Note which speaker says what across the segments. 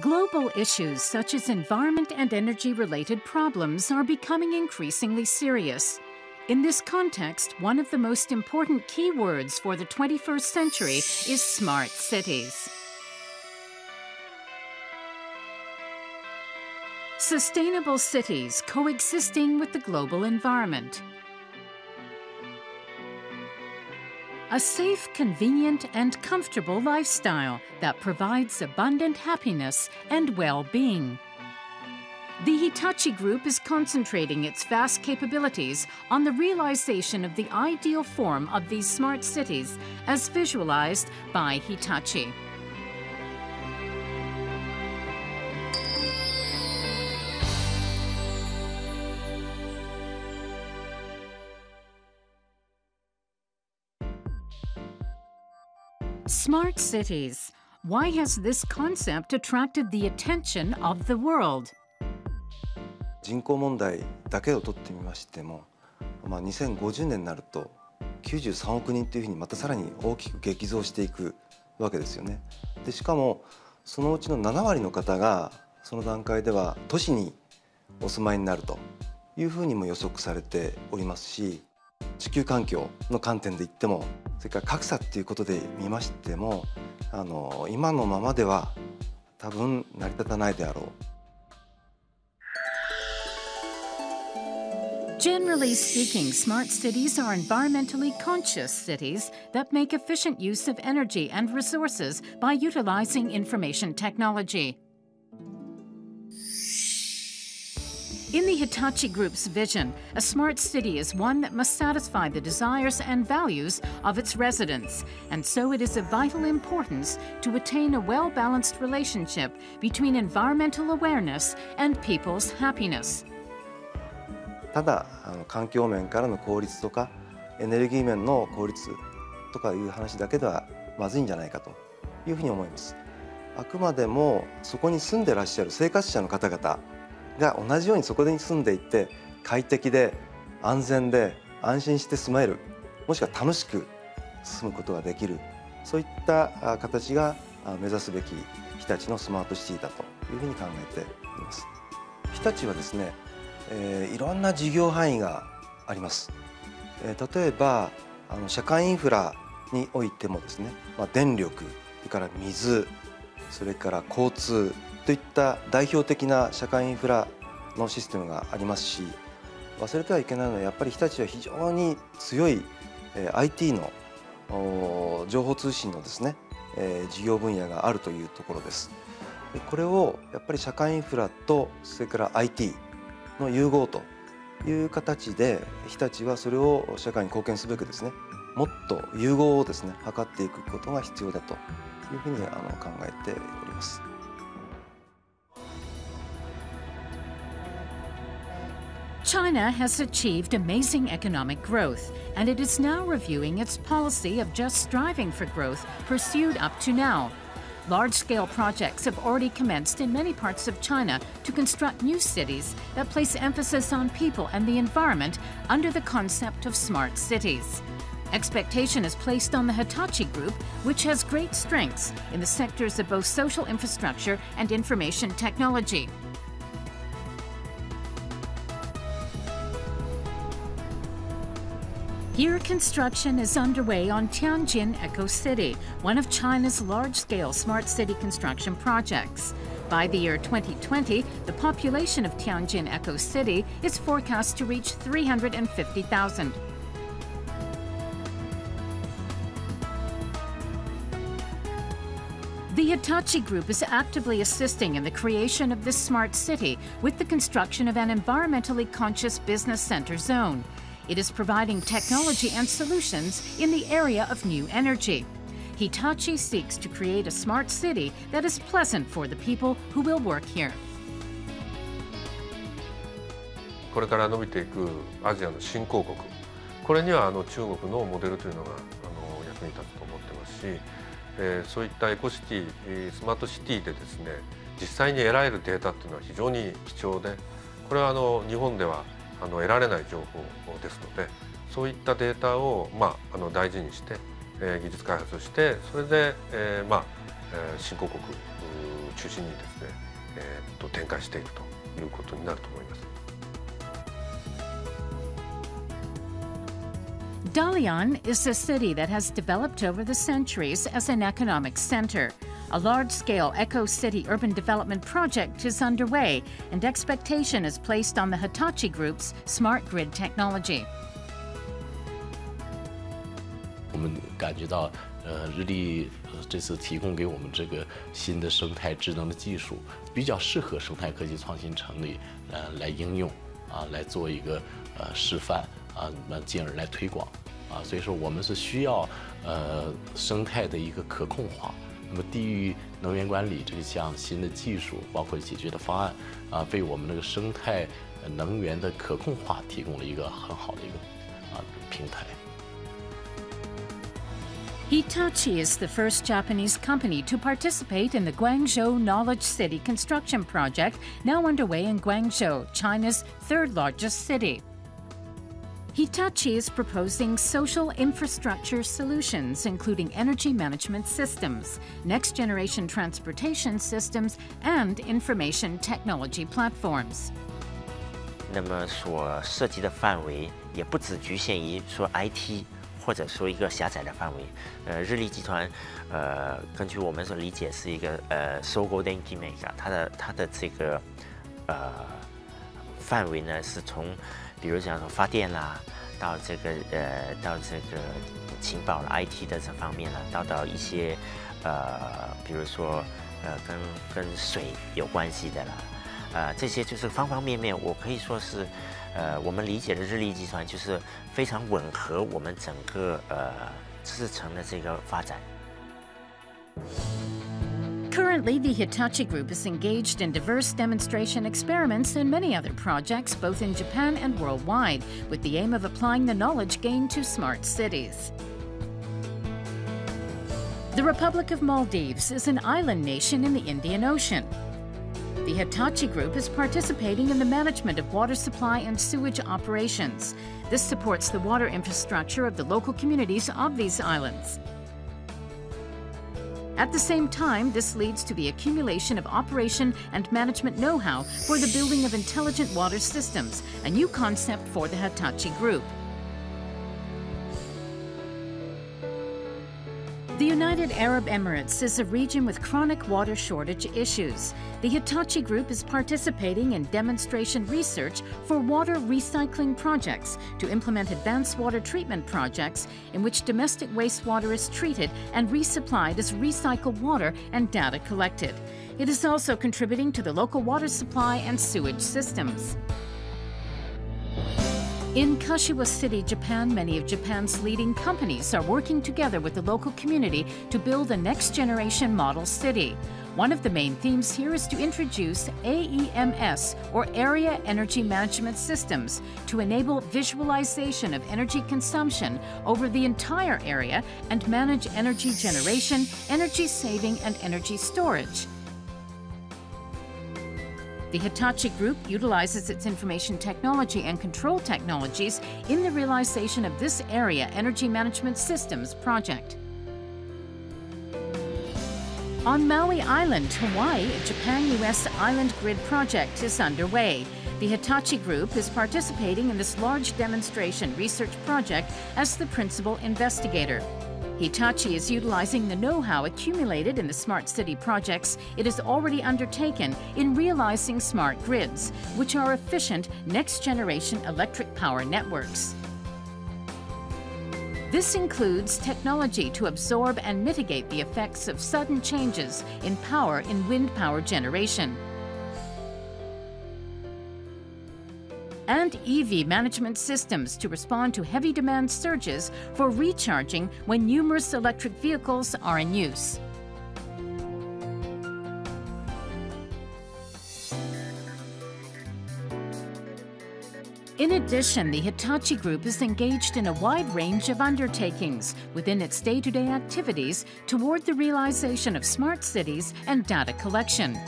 Speaker 1: Global issues such as environment and energy related problems are becoming increasingly serious. In this context, one of the most important keywords for the 21st century is smart cities. Sustainable cities coexisting with the global environment. A safe, convenient, and comfortable lifestyle that provides abundant happiness and well-being. The Hitachi Group is concentrating its vast capabilities on the realization of the ideal form of these smart cities as visualized by Hitachi. Smart cities. Why has this concept attracted the attention of the world?
Speaker 2: 人口問題だけをとってみましても、まあ、2050年になると93億人というふうにまたさらに大きく激増していくわけですよね。でしかもそのうちの7割の方がその段階では都市にお住まいになるというふうにも予測されておりますし地球環境の観点で言ってもそれから格差っていうことで見ましてもあの今のままでは多分成り立たないであろう。
Speaker 1: Generally speaking, smart cities are environmentally conscious cities that make efficient use of energy and resources by utilizing information technology. In the Hitachi Group's vision, a smart city is one that must satisfy the desires and values of its residents, and so it is of vital importance to attain a well balanced relationship between environmental awareness and people's happiness.
Speaker 2: ただあの環境面からの効率とかエネルギー面の効率とかいう話だけではまずいんじゃないかというふうに思います。あくまでもそこに住んでらっしゃる生活者の方々 が同じようにそこに住んでいて快適で安全で安心して住めるもしくは楽しく住むことができるそういった形が目指すべき日立のスマートシティだというふうに考えています。日立はですね、えー、いろんな事業範囲があります。えー、例えばあの社会インフラにおいてもですね、まあ、電力それから水それから交通といった代表的な社会インフラのシステムがありますし忘れてはいけないのはやっぱり日立は非常に強い IT の情報通信のですね事業分野があるというところです。これをやっぱり社会インフラとそれから IT の融合という形で日立はそれを社会に貢献すべくですねもっと融合をですね図っていくことが必要だというふうにあの考えております。
Speaker 1: China has achieved amazing economic growth, and it is now reviewing its policy of just striving for growth pursued up to now. Large scale projects have already commenced in many parts of China to construct new cities that place emphasis on people and the environment under the concept of smart cities. Expectation is placed on the Hitachi Group, which has great strengths in the sectors of both social infrastructure and information technology. Here, construction is underway on Tianjin Eco City, one of China's large-scale smart city construction projects. By the year 2020, the population of Tianjin Eco City is forecast to reach 350,000. The Hitachi Group is actively assisting in the creation of this smart city with the construction of an environmentally conscious business center zone. It is providing technology and solutions in the area of new energy. Hitachi seeks to create a smart city that is pleasant for the people who will work here.
Speaker 3: これから伸びていくアジアの新興国これにはあの中国のモデルというのがあの役に立つと思ってますし、えー、そういったエコシティスマートシティでですね実際に得られるデータというのは非常に貴重でこれはあの日本では あの得られない情報ですのでそういったデータを、まあ、あの大事にして、えー、技術開発してそれで、えーまあえー、新興国中心にですね、えー、と展開していくということになると思います。
Speaker 1: Dalian is a city that has developed over the centuries as an economic center. A large scale Eco City urban development project is underway, and expectation is placed on the Hitachi Group's smart grid technology.
Speaker 4: 我们感觉到，呃，日立这次提供给我们这个新的生态智能的技术，比较适合生态科技创新城里呃来应用，啊，来做一个呃示范，啊，那进而来推广。啊，所以说我们是需要呃生态的一个可控化。 那么地域能源管理这项新的技术，包括解决的方案，啊，为我们这个生态能源的可控化提供了一个很好的一个啊平台。
Speaker 1: Hitachi is the first Japanese company to participate in the Guangzhou Knowledge City construction project now underway in Guangzhou, China's third largest city. Hitachi is proposing social infrastructure solutions, including energy management systems, next generation transportation systems, and information technology platforms.
Speaker 5: 那么所涉及的范围也不只局限于说 IT，或者说一个狭窄的范围。呃，日立集团，呃，根据我们所理解是一个呃收购 Denki Mega，它的它的这个呃范围呢是从 比如讲说发电啦，到这个呃，到这个情报了 IT 的这方面了，到到一些呃，比如说呃，跟跟水有关系的了，呃，这些就是方方面面，我可以说是呃，我们理解的日立集团就是非常吻合我们整个呃知识层的这个发展。
Speaker 1: Currently, the Hitachi Group is engaged in diverse demonstration experiments and many other projects, both in Japan and worldwide, with the aim of applying the knowledge gained to smart cities. The Republic of Maldives is an island nation in the Indian Ocean. The Hitachi Group is participating in the management of water supply and sewage operations. This supports the water infrastructure of the local communities of these islands. At the same time, this leads to the accumulation of operation and management know how for the building of intelligent water systems, a new concept for the Hitachi Group. The United Arab Emirates is a region with chronic water shortage issues. The Hitachi Group is participating in demonstration research for water recycling projects to implement advanced water treatment projects in which domestic wastewater is treated and resupplied as recycled water and data collected. It is also contributing to the local water supply and sewage systems. In Kashiwa City, Japan, many of Japan's leading companies are working together with the local community to build a next generation model city. One of the main themes here is to introduce AEMS, or Area Energy Management Systems, to enable visualization of energy consumption over the entire area and manage energy generation, energy saving, and energy storage. The Hitachi Group utilizes its information technology and control technologies in the realization of this Area Energy Management Systems project. On Maui Island, Hawaii, a Japan-US island grid project is underway. The Hitachi Group is participating in this large demonstration research project as the principal investigator. Hitachi is utilizing the know-how accumulated in the smart city projects it has already undertaken in realizing smart grids, which are efficient next-generation electric power networks. This includes technology to absorb and mitigate the effects of sudden changes in power in wind power generation. And EV management systems to respond to heavy demand surges for recharging when numerous electric vehicles are in use. In addition, the Hitachi Group is engaged in a wide range of undertakings within its day to day activities toward the realization of smart cities and data collection.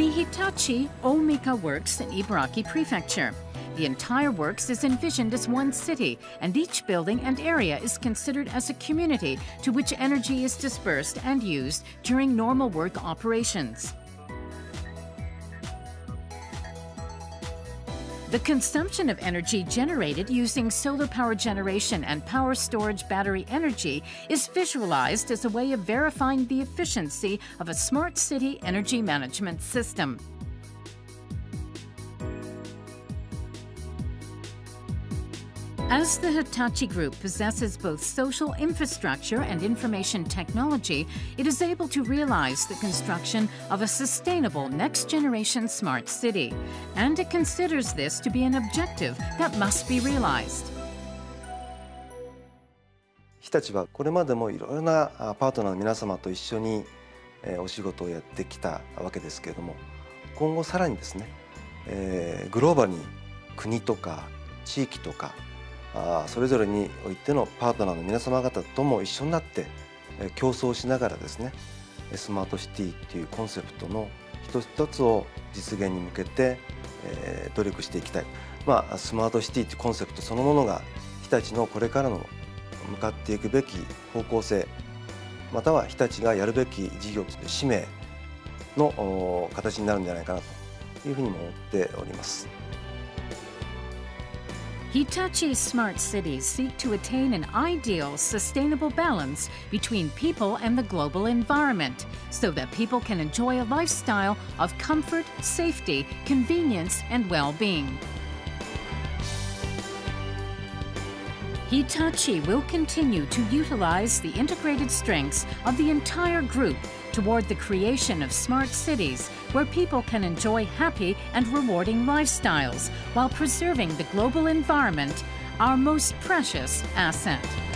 Speaker 1: The Hitachi Omika works in Ibaraki Prefecture. The entire works is envisioned as one city, and each building and area is considered as a community to which energy is dispersed and used during normal work operations. The consumption of energy generated using solar power generation and power storage battery energy is visualized as a way of verifying the efficiency of a smart city energy management system. As the Hitachi Group possesses both social infrastructure and information technology, it is able to realize the construction of a sustainable next generation smart city. And it considers this to be an objective that must be realized.
Speaker 2: 日立はこれまでもいろいろなパートナーの皆様と一緒にお仕事をやってきたわけですけれども今後さらにですねグローバルに国とか地域とか それぞれにおいてのパートナーの皆様方とも一緒になって競争しながらですねスマートシティっていうコンセプトの一つ一つを実現に向けて、努力していきたい、まあ、スマートシティっていうコンセプトそのものが日立のこれからの向かっていくべき方向性または日立がやるべき事業使命の形になるんじゃないかなというふうにも思っております。
Speaker 1: Hitachi's smart cities seek to attain an ideal, sustainable balance between people and the global environment so that people can enjoy a lifestyle of comfort, safety, convenience, and well being. Hitachi will continue to utilize the integrated strengths of the entire group toward the creation of smart cities where people can enjoy happy and rewarding lifestyles while preserving the global environment, our most precious asset.